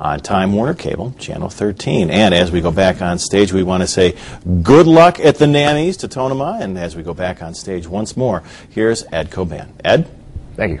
on Time Warner Cable, Channel 13. And as we go back on stage, we want to say good luck at the Nammys to Tonemah. And as we go back on stage once more, here's Ed Koban. Ed? Thank you.